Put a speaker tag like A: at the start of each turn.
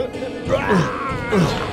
A: Ugh.